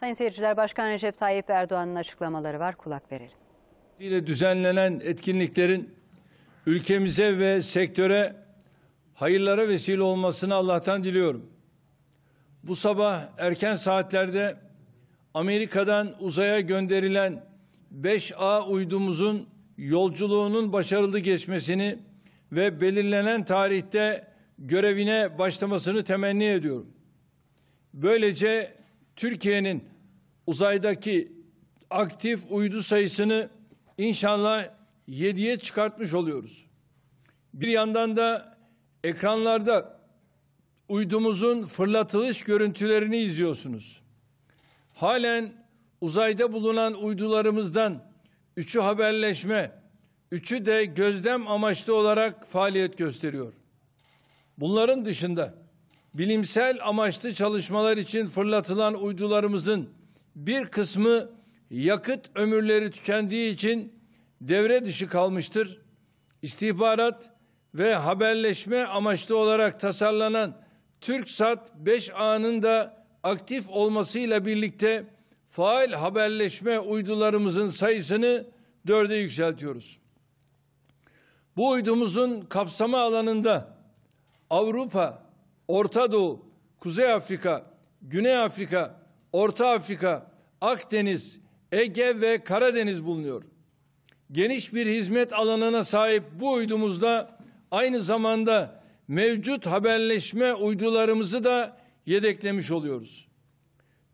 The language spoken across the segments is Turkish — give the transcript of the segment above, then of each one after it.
Sayın seyirciler Başkan Recep Tayyip Erdoğan'ın açıklamaları var. Kulak verelim. ile düzenlenen etkinliklerin ülkemize ve sektöre hayırlara vesile olmasını Allah'tan diliyorum. Bu sabah erken saatlerde Amerika'dan uzaya gönderilen 5A uydumuzun yolculuğunun başarılı geçmesini ve belirlenen tarihte görevine başlamasını temenni ediyorum. Böylece Türkiye'nin uzaydaki aktif uydu sayısını inşallah 7'ye çıkartmış oluyoruz. Bir yandan da ekranlarda uydumuzun fırlatılış görüntülerini izliyorsunuz. Halen uzayda bulunan uydularımızdan üçü haberleşme, üçü de gözlem amaçlı olarak faaliyet gösteriyor. Bunların dışında bilimsel amaçlı çalışmalar için fırlatılan uydularımızın bir kısmı yakıt ömürleri tükendiği için devre dışı kalmıştır. İstihbarat ve haberleşme amaçlı olarak tasarlanan TürkSat 5A'nın da aktif olmasıyla birlikte faal haberleşme uydularımızın sayısını dörde yükseltiyoruz. Bu uydumuzun kapsama alanında Avrupa, Orta Doğu, Kuzey Afrika, Güney Afrika, Orta Afrika, Akdeniz, Ege ve Karadeniz bulunuyor. Geniş bir hizmet alanına sahip bu uydumuzda aynı zamanda mevcut haberleşme uydularımızı da yedeklemiş oluyoruz.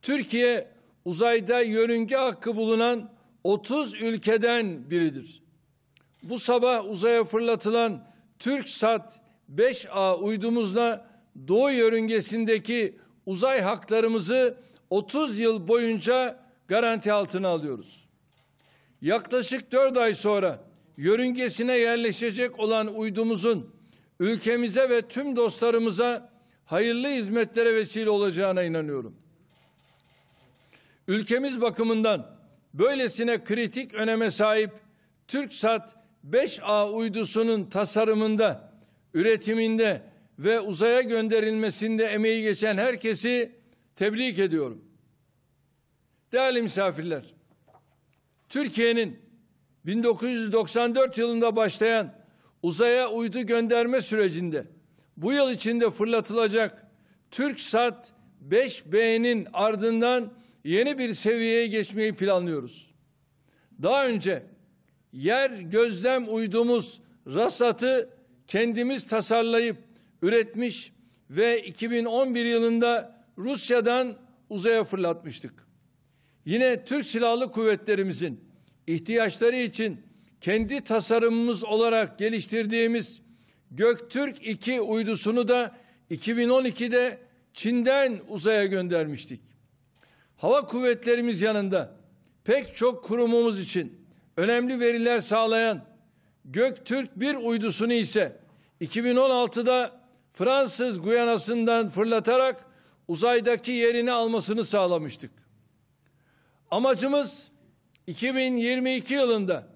Türkiye uzayda yörünge hakkı bulunan 30 ülkeden biridir. Bu sabah uzaya fırlatılan TürkSat 5A uydumuzla Doğu yörüngesindeki uzay haklarımızı 30 yıl boyunca garanti altına alıyoruz. Yaklaşık 4 ay sonra yörüngesine yerleşecek olan uydumuzun ülkemize ve tüm dostlarımıza hayırlı hizmetlere vesile olacağına inanıyorum. Ülkemiz bakımından böylesine kritik öneme sahip TürkSat 5A uydusunun tasarımında, üretiminde ve uzaya gönderilmesinde emeği geçen herkesi tebrik ediyorum. Değerli misafirler, Türkiye'nin 1994 yılında başlayan uzaya uydu gönderme sürecinde bu yıl içinde fırlatılacak TürkSat 5B'nin ardından yeni bir seviyeye geçmeyi planlıyoruz. Daha önce yer gözlem uydumuz RASAT'ı kendimiz tasarlayıp üretmiş ve 2011 yılında Rusya'dan uzaya fırlatmıştık. Yine Türk Silahlı Kuvvetlerimizin ihtiyaçları için kendi tasarımımız olarak geliştirdiğimiz Göktürk 2 uydusunu da 2012'de Çin'den uzaya göndermiştik. Hava kuvvetlerimiz yanında pek çok kurumumuz için önemli veriler sağlayan Göktürk 1 uydusunu ise 2016'da Fransız Guyana'sından fırlatarak uzaydaki yerini almasını sağlamıştık. Amacımız 2022 yılında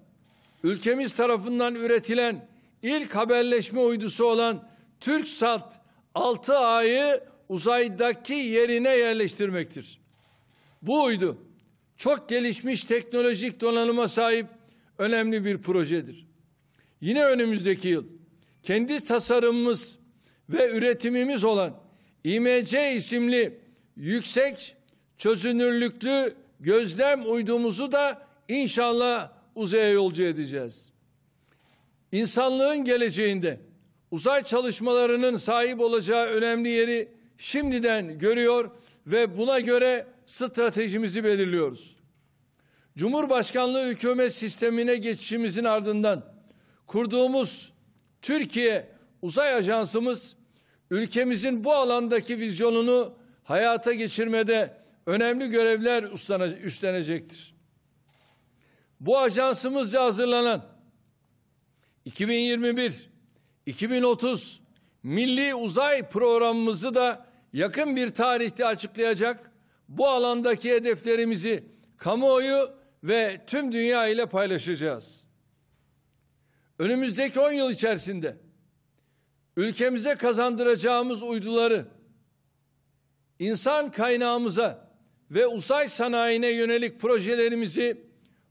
ülkemiz tarafından üretilen ilk haberleşme uydusu olan TürkSat 6A'yı uzaydaki yerine yerleştirmektir. Bu uydu çok gelişmiş teknolojik donanıma sahip önemli bir projedir. Yine önümüzdeki yıl kendi tasarımımız ve üretimimiz olan İMC isimli yüksek çözünürlüklü gözlem uydumuzu da inşallah uzaya yolcu edeceğiz. İnsanlığın geleceğinde uzay çalışmalarının sahip olacağı önemli yeri şimdiden görüyor ve buna göre stratejimizi belirliyoruz. Cumhurbaşkanlığı hükümet sistemine geçişimizin ardından kurduğumuz Türkiye Uzay Ajansımız ülkemizin bu alandaki vizyonunu hayata geçirmede önemli görevler üstlenecektir. Bu ajansımızca hazırlanan 2021-2030 Milli Uzay Programımızı da yakın bir tarihte açıklayacak. Bu alandaki hedeflerimizi kamuoyu ve tüm dünya ile paylaşacağız. Önümüzdeki 10 yıl içerisinde ülkemize kazandıracağımız uyduları insan kaynağımıza ve uzay sanayine yönelik projelerimizi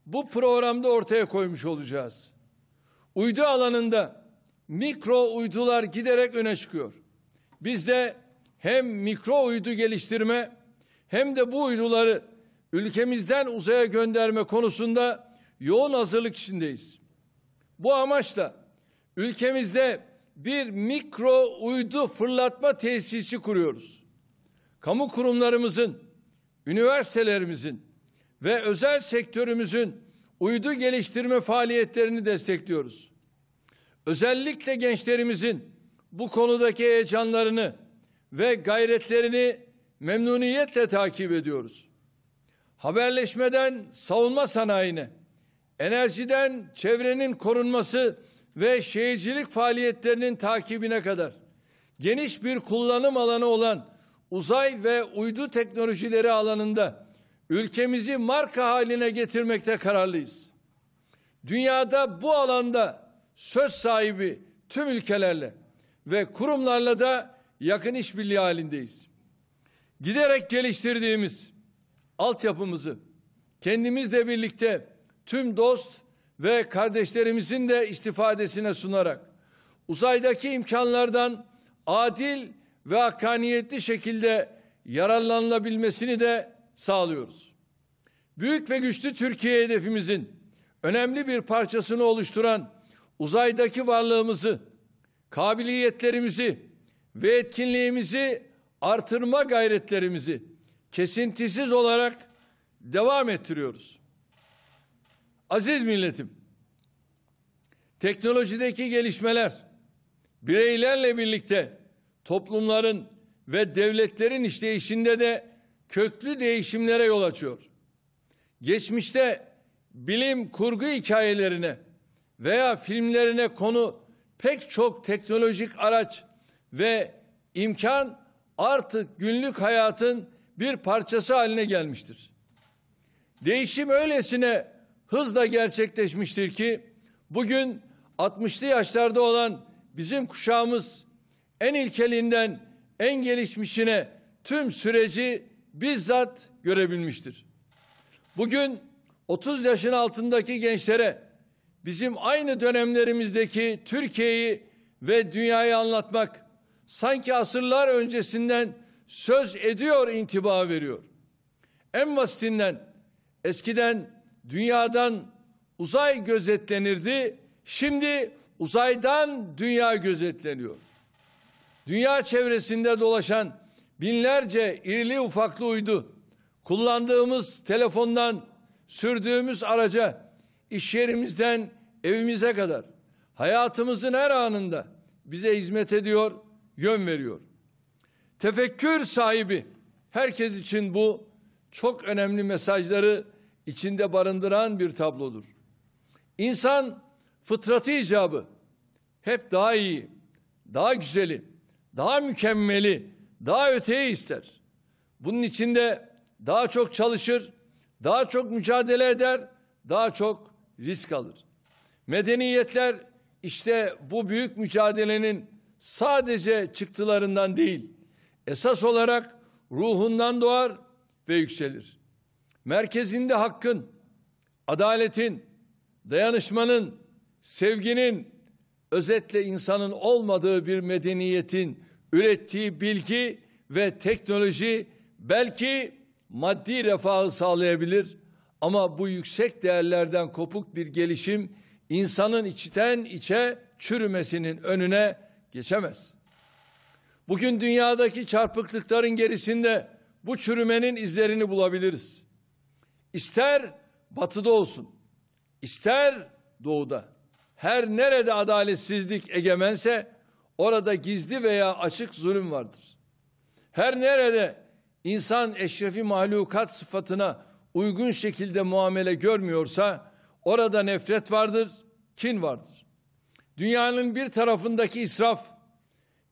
bu programda ortaya koymuş olacağız. Uydu alanında mikro uydular giderek öne çıkıyor. Biz de hem mikro uydu geliştirme hem de bu uyduları ülkemizden uzaya gönderme konusunda yoğun hazırlık içindeyiz. Bu amaçla ülkemizde bir mikro uydu fırlatma tesisi kuruyoruz. Kamu kurumlarımızın, üniversitelerimizin ve özel sektörümüzün uydu geliştirme faaliyetlerini destekliyoruz. Özellikle gençlerimizin bu konudaki heyecanlarını ve gayretlerini memnuniyetle takip ediyoruz. Haberleşmeden savunma sanayine, enerjiden çevrenin korunması ve şehircilik faaliyetlerinin takibine kadar geniş bir kullanım alanı olan uzay ve uydu teknolojileri alanında ülkemizi marka haline getirmekte kararlıyız. Dünyada bu alanda söz sahibi tüm ülkelerle ve kurumlarla da yakın işbirliği halindeyiz. Giderek geliştirdiğimiz altyapımızı kendimizle birlikte tüm dost ve kardeşlerimizin de istifadesine sunarak uzaydaki imkanlardan adil ve hakkaniyetli şekilde yararlanılabilmesini de sağlıyoruz. Büyük ve güçlü Türkiye hedefimizin önemli bir parçasını oluşturan uzaydaki varlığımızı, kabiliyetlerimizi ve etkinliğimizi artırma gayretlerimizi kesintisiz olarak devam ettiriyoruz. Aziz milletim, teknolojideki gelişmeler bireylerle birlikte toplumların ve devletlerin işleyişinde de köklü değişimlere yol açıyor. Geçmişte bilim kurgu hikayelerine veya filmlerine konu pek çok teknolojik araç ve imkan artık günlük hayatın bir parçası haline gelmiştir. Değişim öylesine hızla gerçekleşmiştir ki bugün 60'lı yaşlarda olan bizim kuşağımız en ilkelinden en gelişmişine tüm süreci bizzat görebilmiştir. Bugün 30 yaşın altındaki gençlere bizim aynı dönemlerimizdeki Türkiye'yi ve dünyayı anlatmak sanki asırlar öncesinden söz ediyor intiba veriyor. En basitinden eskiden dünyadan uzay gözetlenirdi. Şimdi uzaydan dünya gözetleniyor. Dünya çevresinde dolaşan binlerce irili ufaklı uydu, kullandığımız telefondan sürdüğümüz araca, iş yerimizden evimize kadar hayatımızın her anında bize hizmet ediyor, yön veriyor. Tefekkür sahibi herkes için bu çok önemli mesajları içinde barındıran bir tablodur. İnsan fıtratı icabı hep daha iyi, daha güzeli, daha mükemmeli, daha öteyi ister. Bunun içinde daha çok çalışır, daha çok mücadele eder, daha çok risk alır. Medeniyetler işte bu büyük mücadelenin sadece çıktılarından değil, esas olarak ruhundan doğar ve yükselir. Merkezinde hakkın, adaletin, dayanışmanın, sevginin, özetle insanın olmadığı bir medeniyetin ürettiği bilgi ve teknoloji belki maddi refahı sağlayabilir ama bu yüksek değerlerden kopuk bir gelişim insanın içten içe çürümesinin önüne geçemez. Bugün dünyadaki çarpıklıkların gerisinde bu çürümenin izlerini bulabiliriz. İster batıda olsun, ister doğuda. Her nerede adaletsizlik egemense orada gizli veya açık zulüm vardır. Her nerede insan eşrefi mahlukat sıfatına uygun şekilde muamele görmüyorsa orada nefret vardır, kin vardır. Dünyanın bir tarafındaki israf,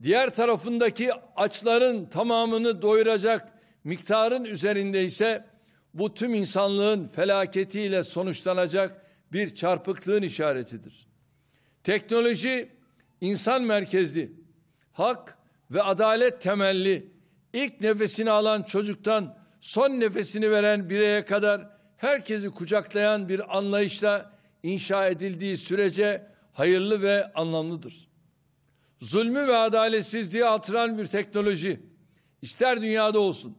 diğer tarafındaki açların tamamını doyuracak miktarın üzerinde ise bu tüm insanlığın felaketiyle sonuçlanacak bir çarpıklığın işaretidir. Teknoloji insan merkezli, hak ve adalet temelli ilk nefesini alan çocuktan son nefesini veren bireye kadar herkesi kucaklayan bir anlayışla inşa edildiği sürece hayırlı ve anlamlıdır. Zulmü ve adaletsizliği artıran bir teknoloji ister dünyada olsun,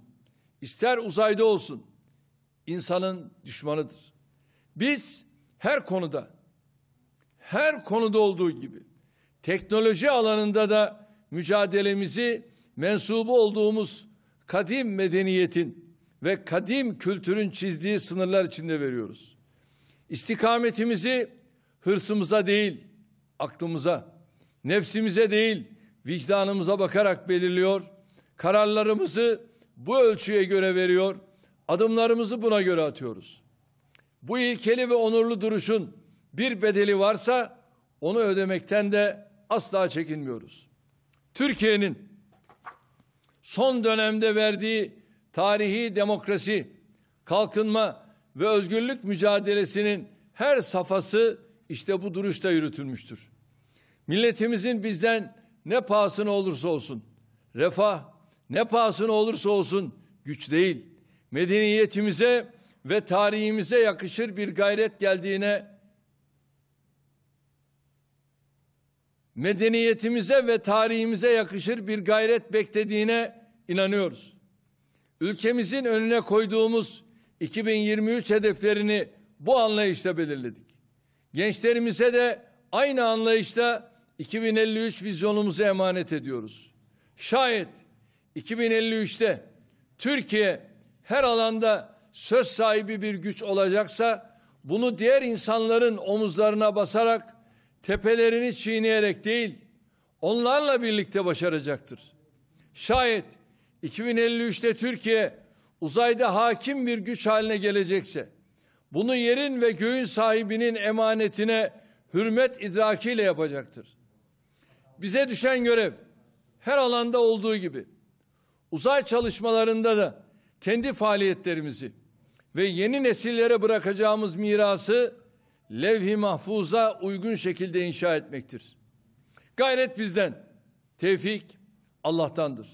ister uzayda olsun insanın düşmanıdır. Biz her konuda her konuda olduğu gibi teknoloji alanında da mücadelemizi mensubu olduğumuz kadim medeniyetin ve kadim kültürün çizdiği sınırlar içinde veriyoruz. İstikametimizi hırsımıza değil, aklımıza, nefsimize değil, vicdanımıza bakarak belirliyor. Kararlarımızı bu ölçüye göre veriyor. Adımlarımızı buna göre atıyoruz. Bu ilkeli ve onurlu duruşun bir bedeli varsa onu ödemekten de asla çekinmiyoruz. Türkiye'nin son dönemde verdiği tarihi demokrasi, kalkınma ve özgürlük mücadelesinin her safhası işte bu duruşta yürütülmüştür. Milletimizin bizden ne pahasına olursa olsun, refah ne pahasına olursa olsun güç değil, medeniyetimize ve tarihimize yakışır bir gayret geldiğine medeniyetimize ve tarihimize yakışır bir gayret beklediğine inanıyoruz. Ülkemizin önüne koyduğumuz 2023 hedeflerini bu anlayışla belirledik. Gençlerimize de aynı anlayışla 2053 vizyonumuzu emanet ediyoruz. Şayet 2053'te Türkiye her alanda söz sahibi bir güç olacaksa bunu diğer insanların omuzlarına basarak tepelerini çiğneyerek değil onlarla birlikte başaracaktır. Şayet 2053'te Türkiye uzayda hakim bir güç haline gelecekse bunu yerin ve göğün sahibinin emanetine hürmet idrakiyle yapacaktır. Bize düşen görev her alanda olduğu gibi uzay çalışmalarında da kendi faaliyetlerimizi ve yeni nesillere bırakacağımız mirası levh-i mahfuza uygun şekilde inşa etmektir. Gayret bizden, tevfik Allah'tandır.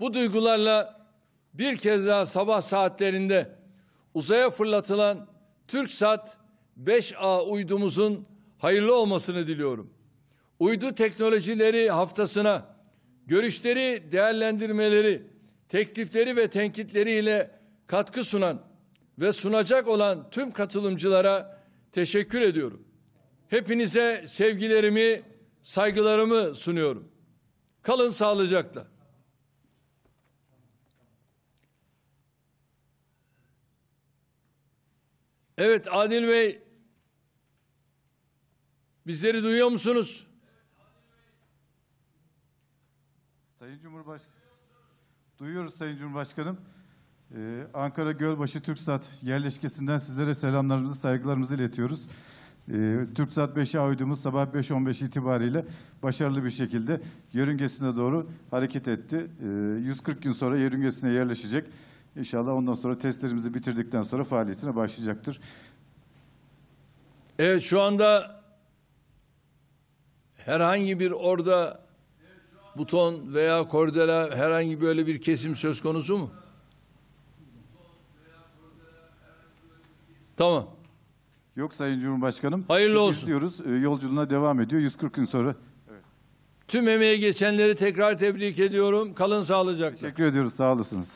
Bu duygularla bir kez daha sabah saatlerinde uzaya fırlatılan TürkSat 5A uydumuzun hayırlı olmasını diliyorum. Uydu teknolojileri haftasına görüşleri, değerlendirmeleri, teklifleri ve tenkitleriyle katkı sunan ve sunacak olan tüm katılımcılara teşekkür ediyorum. Hepinize sevgilerimi, saygılarımı sunuyorum. Kalın sağlıcakla. Evet Adil Bey, bizleri duyuyor musunuz? Sayın Cumhurbaşkanım. Duyuyoruz Sayın Cumhurbaşkanım. Ee, Ankara Gölbaşı TürkSat yerleşkesinden sizlere selamlarımızı, saygılarımızı iletiyoruz. Ee, TürkSat 5'e uydumuz sabah 5.15 itibariyle başarılı bir şekilde yörüngesine doğru hareket etti. Ee, 140 gün sonra yörüngesine yerleşecek. İnşallah ondan sonra testlerimizi bitirdikten sonra faaliyetine başlayacaktır. Evet şu anda herhangi bir orada buton veya kordela herhangi böyle bir kesim söz konusu mu? Tamam. Yok Sayın Cumhurbaşkanım. Hayırlı Biz olsun. Diyoruz, yolculuğuna devam ediyor. 140 gün sonra. Tüm emeği geçenleri tekrar tebrik ediyorum. Kalın sağlıcakla. Teşekkür ediyoruz. Sağ olasınız.